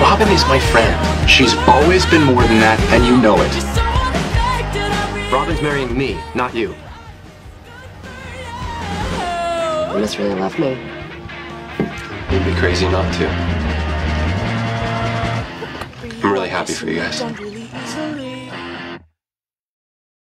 Robin is my friend. She's always been more than that, and you know it. Robin's marrying me, not you. You must really love me. You'd be crazy not to. I'm really happy for you guys.